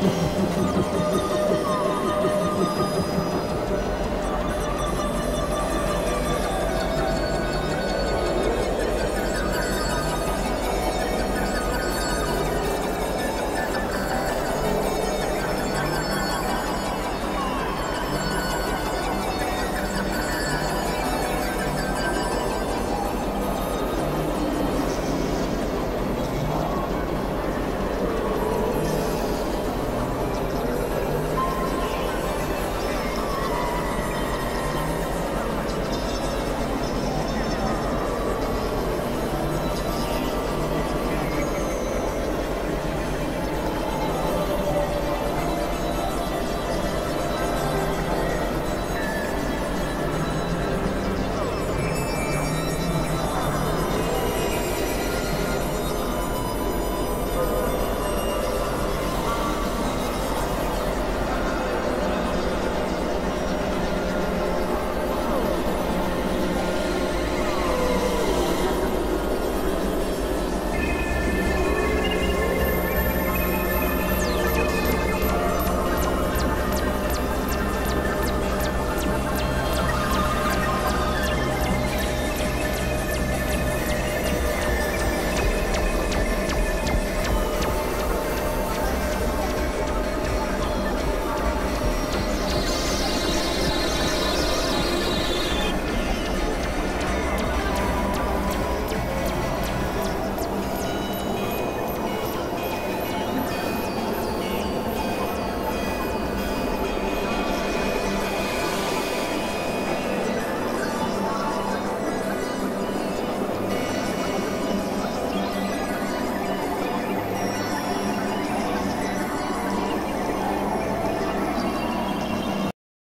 フフフフ。